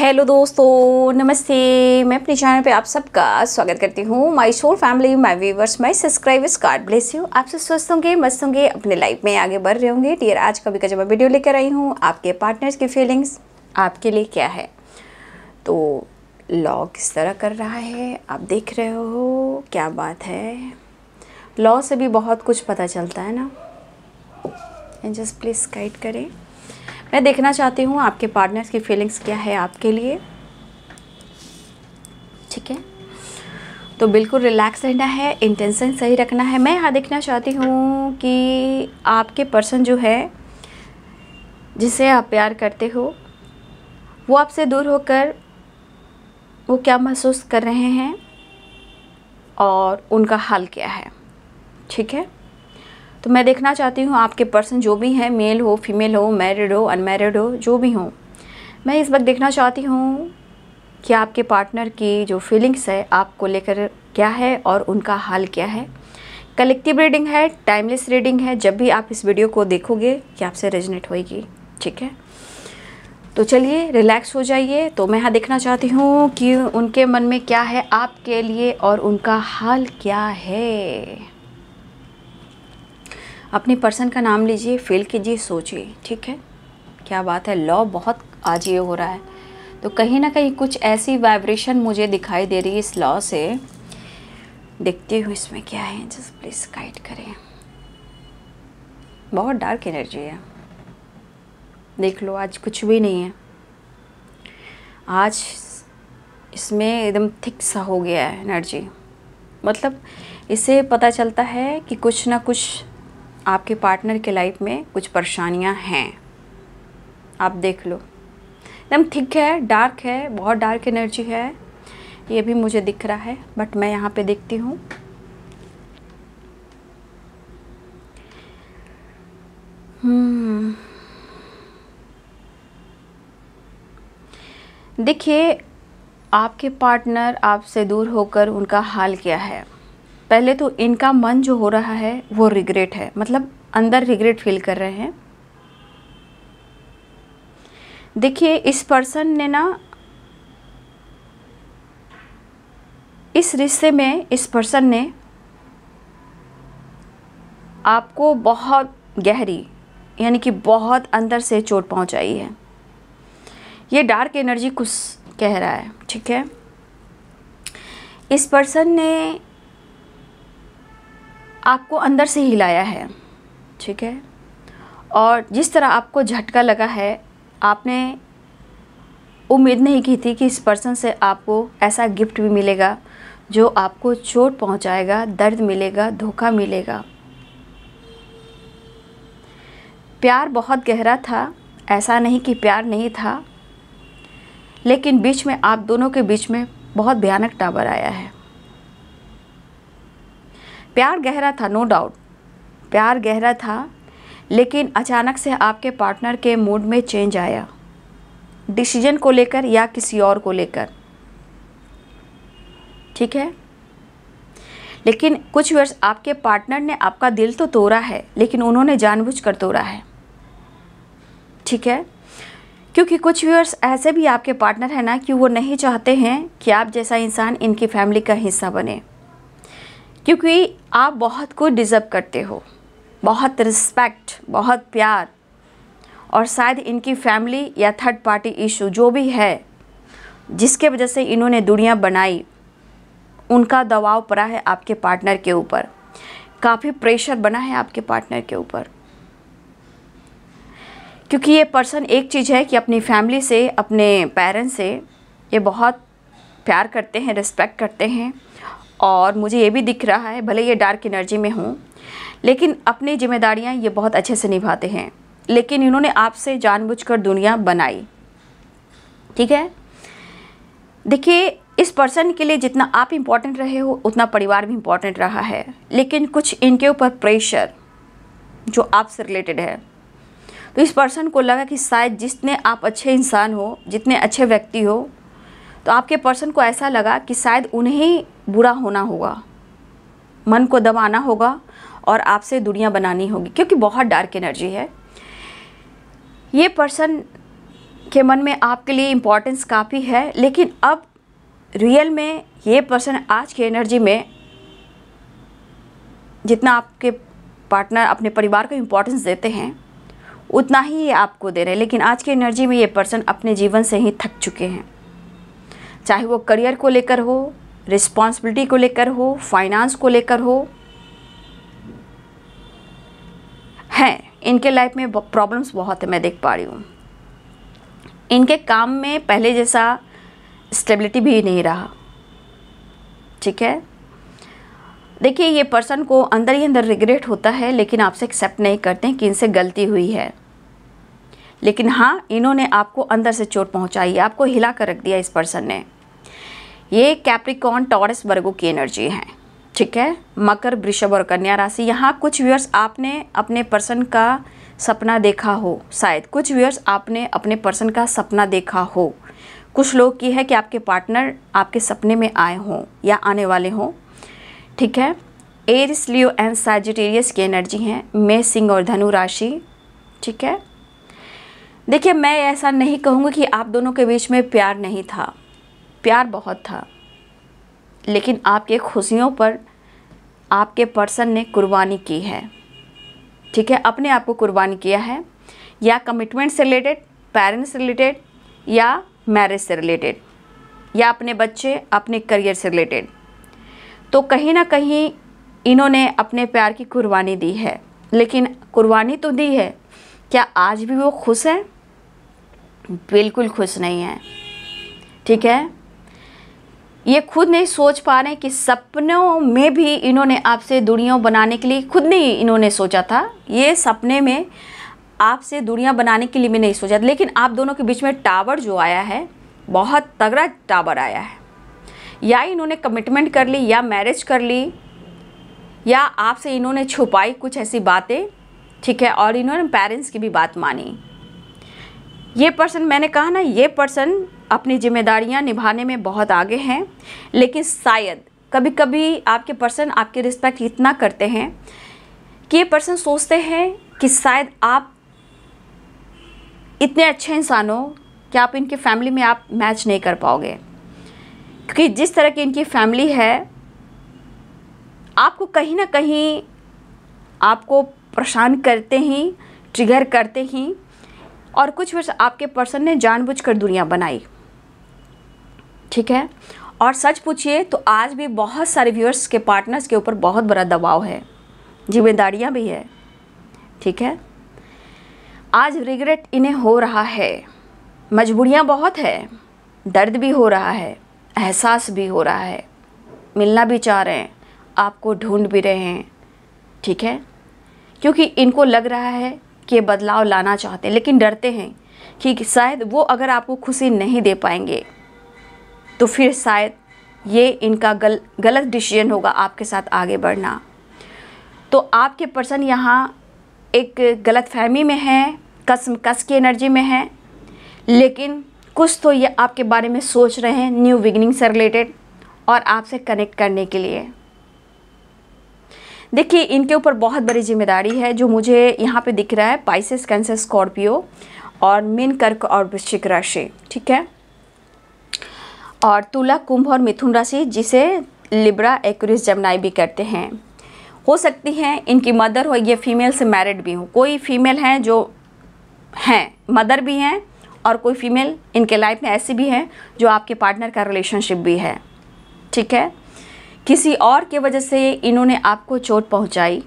Hello दोस्तों, नमस्ते। मैं अपने चैनल पे आप सबका स्वागत करती हूँ। My soul family my viewers my subscribers God bless you आप सब स्वस्थ होंगे, मस्त होंगे, अपने लाइफ में आगे बढ़ रहे होंगे। डियर आज कभी का जब मैं वीडियो लेकर आई हूँ। आपके पार्टनर्स की फीलिंग्स आपके लिए क्या है? तो लॉ किस तरह कर रहा है। आप देख रहे हो, क्या बात है। लॉ से भी बहुत कुछ पता चलता है ना। एंड जस्ट प्लीज़ गाइड करें। मैं देखना चाहती हूँ आपके पार्टनर्स की फीलिंग्स क्या है आपके लिए। ठीक है? तो बिल्कुल रिलैक्स रहना है इंटेंशन सही रखना है। मैं यहाँ देखना चाहती हूँ कि आपके पर्सन जो है, जिसे आप प्यार करते हो, वो आपसे दूर होकर वो क्या महसूस कर रहे हैं और उनका हाल क्या है। ठीक है? तो मैं देखना चाहती हूँ आपके पर्सन जो भी हैं मेल हो फीमेल हो मैरिड हो अनमेरिड हो, जो भी हो। मैं इस वक्त देखना चाहती हूँ कि आपके पार्टनर की जो फीलिंग्स है, आपको लेकर क्या है और उनका हाल क्या है। कलेक्टिव रीडिंग है टाइमलेस रीडिंग है, जब भी आप इस वीडियो को देखोगे कि आपसे रेजनेट होएगी, ठीक है? तो चलिए रिलैक्स हो जाइए। तो मैं यहाँ देखना चाहती हूँ कि उनके मन में क्या है, आपके लिए और उनका हाल क्या है। अपनी पर्सन का नाम लीजिए, फील कीजिए, सोचिए, ठीक है? क्या बात है? लॉ बहुत आज ये हो रहा है। तो कहीं ना कहीं कुछ ऐसी वाइब्रेशन मुझे दिखाई दे रही है इस लॉ से। देखते हुए इसमें क्या है। जस्ट प्लीज़ गाइड करें। बहुत डार्क एनर्जी है। देख लो, आज कुछ भी नहीं है। आज इसमें एकदम थिक सा हो गया है एनर्जी मतलब इससे पता चलता है कि कुछ ना कुछ आपके पार्टनर के लाइफ में कुछ परेशानियाँ हैं। आप देख लो। एकदम ठीक है डार्क है, बहुत डार्क एनर्जी है। ये भी मुझे दिख रहा है बट मैं यहाँ पे देखती हूँ। हम्म। देखिए, आपके पार्टनर आपसे दूर होकर उनका हाल क्या है? पहले तो इनका मन जो हो रहा है, वो रिग्रेट है। मतलब अंदर रिग्रेट फील कर रहे हैं। देखिए, इस पर्सन ने ना, इस रिश्ते में, इस पर्सन ने आपको बहुत गहरी, यानी कि बहुत अंदर से चोट पहुंचाई है। ये डार्क एनर्जी कुछ कह रहा है, ठीक है? इस पर्सन ने आपको अंदर से हिलाया है, ठीक है? और जिस तरह आपको झटका लगा है, आपने उम्मीद नहीं की थी कि इस पर्सन से आपको ऐसा गिफ्ट भी मिलेगा, जो आपको चोट पहुंचाएगा, दर्द मिलेगा, धोखा मिलेगा। प्यार बहुत गहरा था, ऐसा नहीं कि प्यार नहीं था, लेकिन बीच में, आप दोनों के बीच में बहुत भयानक टावर आया है। प्यार गहरा था नो डाउट प्यार गहरा था, लेकिन अचानक से आपके पार्टनर के मूड में चेंज आया। डिसीज़न को लेकर या किसी और को लेकर। ठीक है? लेकिन कुछ वर्ष आपके पार्टनर ने आपका दिल तो तोड़ा है, लेकिन उन्होंने जानबूझकर तोड़ा है। ठीक है? क्योंकि कुछ व्यूअर्स ऐसे भी आपके पार्टनर हैं ना कि वो नहीं चाहते हैं कि आप जैसा इंसान इनकी फैमिली का हिस्सा बने। क्योंकि आप बहुत कुछ डिज़र्व करते हो। बहुत रिस्पेक्ट बहुत प्यार। और शायद इनकी फैमिली या थर्ड पार्टी इशू जो भी है, जिसके वजह से इन्होंने दुनिया बनाई, उनका दबाव पड़ा है आपके पार्टनर के ऊपर। काफ़ी प्रेशर बना है आपके पार्टनर के ऊपर। क्योंकि ये पर्सन एक चीज़ है कि अपनी फैमिली से, अपने पेरेंट्स से ये बहुत प्यार करते हैं रिस्पेक्ट करते हैं। और मुझे ये भी दिख रहा है, भले ये डार्क एनर्जी में हूँ, लेकिन अपनी जिम्मेदारियाँ ये बहुत अच्छे से निभाते हैं। लेकिन इन्होंने आपसे जानबूझकर दुनिया बनाई। ठीक है? देखिए, इस पर्सन के लिए जितना आप इंपॉर्टेंट रहे हो, उतना परिवार भी इम्पोर्टेंट रहा है। लेकिन कुछ इनके ऊपर प्रेशर जो आपसे रिलेटेड है। तो इस पर्सन को लगा कि शायद जितने आप अच्छे इंसान हो, जितने अच्छे व्यक्ति हो तो आपके पर्सन को ऐसा लगा कि शायद उन्हें बुरा होना होगा। मन को दबाना होगा और आपसे दुनिया बनानी होगी, क्योंकि बहुत डार्क एनर्जी है। ये पर्सन के मन में आपके लिए इम्पोर्टेंस काफ़ी है, लेकिन अब रियल में ये पर्सन आज की एनर्जी में जितना आपके पार्टनर अपने परिवार को इम्पोर्टेंस देते हैं, उतना ही ये आपको दे रहे हैं। लेकिन आज की एनर्जी में ये पर्सन अपने जीवन से ही थक चुके हैं। चाहे वो करियर को लेकर हो रिस्पॉन्सिबिलिटी को लेकर हो फाइनेंस को लेकर हो, हैं, इनके लाइफ में प्रॉब्लम्स बहुत है, मैं देख पा रही हूँ। इनके काम में पहले जैसा स्टेबिलिटी भी नहीं रहा। ठीक है? देखिए, ये पर्सन को अंदर ही अंदर रिग्रेट होता है, लेकिन आपसे एक्सेप्ट नहीं करते कि इनसे गलती हुई है। लेकिन हाँ इन्होंने आपको अंदर से चोट पहुंचाई, आपको हिला कर रख दिया इस पर्सन ने। ये कैप्रिकॉन टॉरस वर्गो की एनर्जी है, ठीक है? मकर, वृषभ और कन्या राशि, यहाँ कुछ व्यूअर्स आपने अपने पर्सन का सपना देखा हो, शायद कुछ व्यूअर्स आपने अपने पर्सन का सपना देखा हो। कुछ लोग की है कि आपके पार्टनर आपके सपने में आए हों या आने वाले हों, ठीक है? एरिस लियो एंड साजिटेरियस की एनर्जी है मे सिंह और धनु राशि, ठीक है? देखिए, मैं ऐसा नहीं कहूँगी कि आप दोनों के बीच में प्यार नहीं था। प्यार बहुत था। लेकिन आपके खुशियों पर आपके पर्सन ने कुर्बानी की है। ठीक है? अपने आप को कुर्बानी किया है। या कमिटमेंट से रिलेटेड पेरेंट्स रिलेटेड या मैरिज से रिलेटेड या अपने बच्चे, अपने करियर से रिलेटेड तो कहीं ना कहीं इन्होंने अपने प्यार की कुर्बानी दी है। लेकिन कुर्बानी तो दी है। क्या आज भी वो खुश है? बिल्कुल खुश नहीं है। ठीक है? ये खुद नहीं सोच पा रहे कि सपनों में भी इन्होंने आपसे दुनिया बनाने के लिए खुद नहीं इन्होंने सोचा था। ये सपने में आपसे दुनिया बनाने के लिए भी नहीं सोचा लेकिन आप दोनों के बीच में टावर जो आया है, बहुत तगड़ा टावर आया है। या इन्होंने कमिटमेंट कर ली, या मैरिज कर ली, या आपसे इन्होंने छुपाई कुछ ऐसी बातें, ठीक है? और इन्होंने पेरेंट्स की भी बात मानी। ये पर्सन मैंने कहा ना, ये पर्सन अपनी जिम्मेदारियाँ निभाने में बहुत आगे हैं, लेकिन शायद कभी कभी आपके पर्सन आपके रिस्पेक्ट इतना करते हैं कि ये पर्सन सोचते हैं कि शायद आप इतने अच्छे इंसान हो कि आप इनके फैमिली में आप मैच नहीं कर पाओगे। क्योंकि जिस तरह की इनकी फैमिली है, आपको कहीं ना कहीं आपको परेशान करते ही ट्रिगर करते ही और कुछ वर्ष आपके पर्सन ने जानबूझकर दुनिया बनाई। ठीक है? और सच पूछिए तो आज भी बहुत सारे व्यूअर्स के पार्टनर्स के ऊपर बहुत बड़ा दबाव है। जिम्मेदारियाँ भी है। ठीक है? आज रिग्रेट इन्हें हो रहा है। मजबूरियाँ बहुत है। दर्द भी हो रहा है। एहसास भी हो रहा है। मिलना भी चाह रहे हैं। आपको ढूंढ भी रहे हैं। ठीक है? क्योंकि इनको लग रहा है कि ये बदलाव लाना चाहते हैं, लेकिन डरते हैं कि शायद वो अगर आपको खुशी नहीं दे पाएँगे तो फिर शायद ये इनका गल, गलत डिसीज़न होगा आपके साथ आगे बढ़ना। तो आपके पर्सन यहाँ एक गलत फहमी में है, कस कस की एनर्जी में है, लेकिन कुछ तो ये आपके बारे में सोच रहे हैं न्यू बिगनिंग से रिलेटेड और आपसे कनेक्ट करने के लिए। देखिए, इनके ऊपर बहुत बड़ी ज़िम्मेदारी है, जो मुझे यहाँ पे दिख रहा है पाइसेस कैंसर स्कॉर्पियो और मीन कर्क और वृश्चिक राशि, ठीक है? और तुला, कुंभ और मिथुन राशि, जिसे लिब्रा एक्यूरिस जमनाई भी करते हैं। हो सकती हैं इनकी मदर हो, ये फीमेल से मैरिड भी हो। कोई फीमेल हैं जो हैं मदर भी हैं और कोई फीमेल इनके लाइफ में ऐसी भी हैं, जो आपके पार्टनर का रिलेशनशिप भी है, ठीक है? किसी और के वजह से इन्होंने आपको चोट पहुंचाई,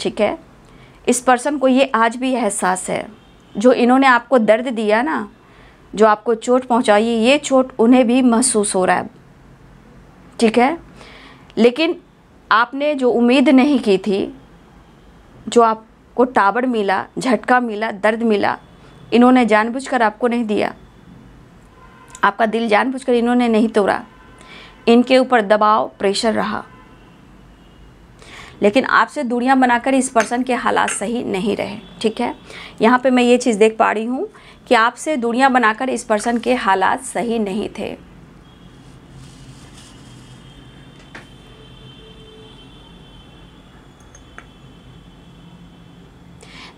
ठीक है? इस पर्सन को ये आज भी एहसास है। जो इन्होंने आपको दर्द दिया ना, जो आपको चोट पहुंचाई, ये चोट उन्हें भी महसूस हो रहा है, ठीक है? लेकिन आपने जो उम्मीद नहीं की थी, जो आपको टावर मिला, झटका मिला, दर्द मिला, इन्होंने जानबूझकर आपको नहीं दिया। आपका दिल जानबूझकर इन्होंने नहीं तोड़ा। इनके ऊपर दबाव, प्रेशर रहा। लेकिन आपसे दूरियाँ बनाकर इस पर्सन के हालात सही नहीं रहे, ठीक है? यहाँ पे मैं ये चीज़ देख पा रही हूँ कि आपसे दूरियाँ बनाकर इस पर्सन के हालात सही नहीं थे।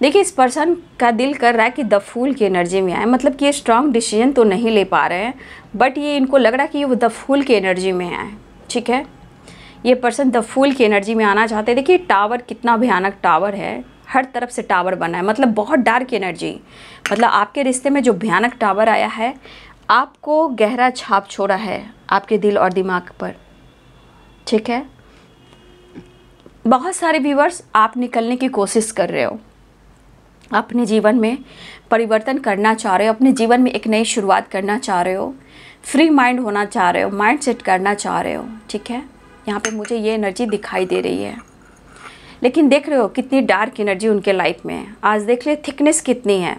देखिए, इस पर्सन का दिल कर रहा है कि द फूल की एनर्जी में आए। मतलब कि ये स्ट्रांग डिसीज़न तो नहीं ले पा रहे हैं, बट ये इनको लग रहा है कि वो द फूल की एनर्जी में आए। ठीक है? ये पर्सन द फूल की एनर्जी में आना चाहते हैं। देखिए, टावर कितना भयानक टावर है। हर तरफ़ से टावर बना है। मतलब बहुत डार्क एनर्जी। मतलब आपके रिश्ते में जो भयानक टावर आया है, आपको गहरा छाप छोड़ा है आपके दिल और दिमाग पर। ठीक है? बहुत सारे व्यूवर्स, आप निकलने की कोशिश कर रहे हो। अपने जीवन में परिवर्तन करना चाह रहे हो, अपने जीवन में एक नई शुरुआत करना चाह रहे हो फ्री माइंड होना चाह रहे हो माइंड सेट करना चाह रहे हो, ठीक है? यहाँ पे मुझे ये एनर्जी दिखाई दे रही है। लेकिन देख रहे हो कितनी डार्क एनर्जी उनके लाइफ में है। आज देख ले थिकनेस कितनी है।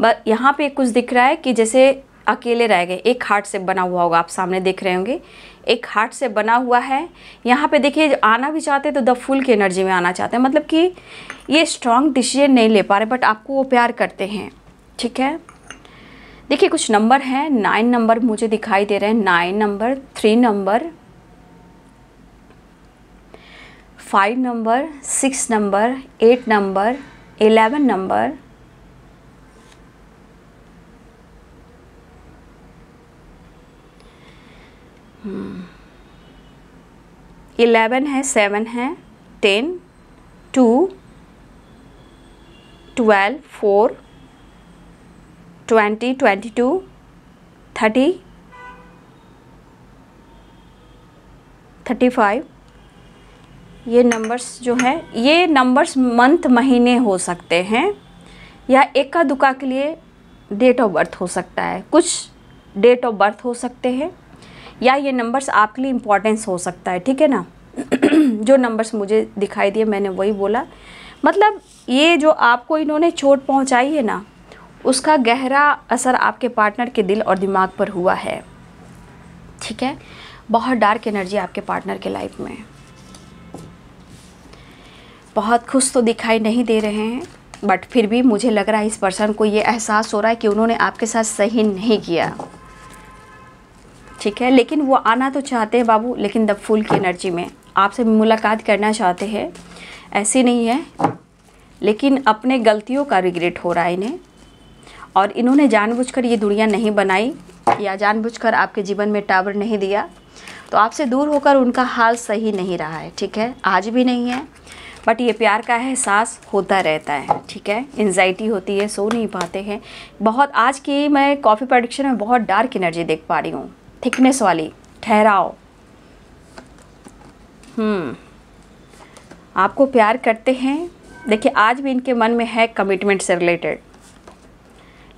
बस यहाँ पे कुछ दिख रहा है कि जैसे अकेले रह गए, एक हार्ट से बना हुआ होगा, आप सामने देख रहे होंगे। एक हार्ट से बना हुआ है। यहाँ पे देखिए, आना भी चाहते हैं तो द फुल की एनर्जी में आना चाहते हैं। मतलब कि ये स्ट्रॉन्ग डिसीज़न नहीं ले पा रहे बट आपको वो प्यार करते हैं। ठीक है? देखिए, कुछ नंबर हैं। नाइन नंबर मुझे दिखाई दे रहे हैं। Nine number three number five number six number eight number eleven number eleven है, सेवन है, ten, two, twelve, four, twenty twenty two, thirty thirty five. ये नंबर्स जो हैं, ये नंबर्स मंथ महीने हो सकते हैं, या एका दुका के लिए डेट ऑफ़ बर्थ हो सकता है। कुछ डेट ऑफ़ बर्थ हो सकते हैं। या ये नंबर्स आपके लिए इम्पॉर्टेंस हो सकता है, ठीक है ना? जो नंबर्स मुझे दिखाई दिए, मैंने वही बोला। मतलब ये जो आपको इन्होंने चोट पहुंचाई है ना, उसका गहरा असर आपके पार्टनर के दिल और दिमाग पर हुआ है, ठीक है? बहुत डार्क एनर्जी आपके पार्टनर के लाइफ में बहुत खुश तो दिखाई नहीं दे रहे हैं बट फिर भी मुझे लग रहा है इस पर्सन को ये एहसास हो रहा है कि उन्होंने आपके साथ सही नहीं किया। ठीक है, लेकिन वो आना तो चाहते हैं बाबू, लेकिन द फुल की एनर्जी में। आपसे मुलाकात करना चाहते हैं, ऐसी नहीं है, लेकिन अपने गलतियों का रिग्रेट हो रहा है इन्हें। और इन्होंने जानबूझकर ये दुनिया नहीं बनाई, या जानबूझकर आपके जीवन में टावर नहीं दिया। तो आपसे दूर होकर उनका हाल सही नहीं रहा है, ठीक है? आज भी नहीं है, बट ये प्यार का एहसास होता रहता है, ठीक है? एनजाइटी होती है, सो नहीं पाते हैं। बहुत, आज की मैं कॉफ़ी प्रोडक्शन में बहुत डार्क एनर्जी देख पा रही हूँ। थिकनेस वाली ठहराओ हम्म आपको प्यार करते हैं। देखिए, आज भी इनके मन में है कमिटमेंट से रिलेटेड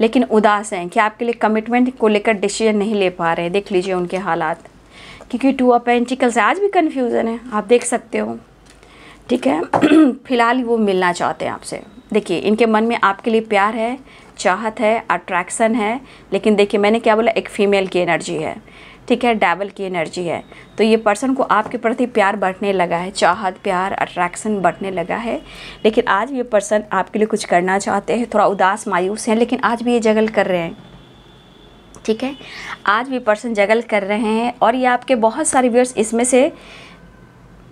लेकिन उदास हैं कि आपके लिए कमिटमेंट को लेकर डिसीज़न नहीं ले पा रहे। देख लीजिए उनके हालात। क्योंकि टू ऑफ़ पेंटिकल्स आज भी कन्फ्यूज़न है। आप देख सकते हो। ठीक है? फ़िलहाल वो मिलना चाहते हैं आपसे। देखिए, इनके मन में आपके लिए प्यार है। चाहत है अट्रैक्शन है, लेकिन देखिए मैंने क्या बोला, एक फ़ीमेल की एनर्जी है, ठीक है डेवल की एनर्जी है। तो ये पर्सन को आपके प्रति प्यार बढ़ने लगा है, चाहत, प्यार अट्रैक्शन बढ़ने लगा है। लेकिन आज ये पर्सन आपके लिए कुछ करना चाहते हैं, थोड़ा उदास, मायूस हैं, लेकिन आज भी ये जगल कर रहे हैं, ठीक है? आज भी पर्सन जगल कर रहे हैं और ये आपके बहुत सारे व्यूअर्स इसमें से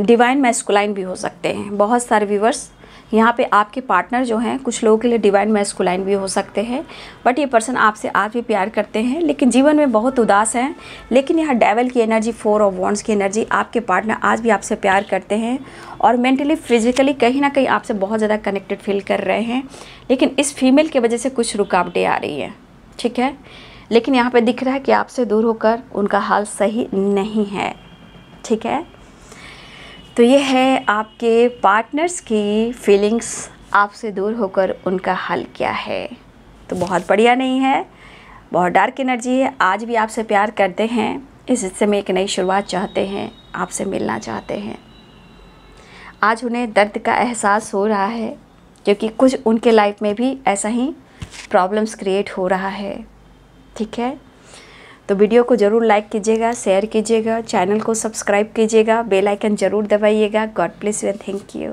डिवाइन मैस्कुलाइन भी हो सकते हैं। बहुत सारे व्यूवर्स यहाँ पे आपके पार्टनर जो हैं, कुछ लोगों के लिए डिवाइन मैस्कुलाइन भी हो सकते हैं। बट ये पर्सन आपसे आज भी प्यार करते हैं, लेकिन जीवन में बहुत उदास हैं। लेकिन यहाँ डेवल की एनर्जी फोर ऑफ़ वॉन्ट्स की एनर्जी आपके पार्टनर आज भी आपसे प्यार करते हैं। और मेंटली फिजिकली कहीं ना कहीं आपसे बहुत ज़्यादा कनेक्टेड फील कर रहे हैं। लेकिन इस फीमेल की वजह से कुछ रुकावटें आ रही हैं, ठीक है? लेकिन यहाँ पर दिख रहा है कि आपसे दूर होकर उनका हाल सही नहीं है, ठीक है? तो ये है आपके पार्टनर्स की फीलिंग्स आपसे दूर होकर उनका हल क्या है। तो बहुत बढ़िया नहीं है, बहुत डार्क एनर्जी है। आज भी आपसे प्यार करते हैं, इस हिस्से में एक नई शुरुआत चाहते हैं, आपसे मिलना चाहते हैं। आज उन्हें दर्द का एहसास हो रहा है, क्योंकि कुछ उनके लाइफ में भी ऐसा ही प्रॉब्लम्स क्रिएट हो रहा है। ठीक है? तो वीडियो को ज़रूर लाइक कीजिएगा शेयर कीजिएगा चैनल को सब्सक्राइब कीजिएगा बेल आइकन ज़रूर दबाइएगा। God bless you thank you